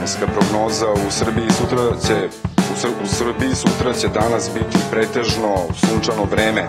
vremenska prognoza. U Srbiji sutra će u, Sr u Srbiji sutra će danas biti pretežno sunčano vreme.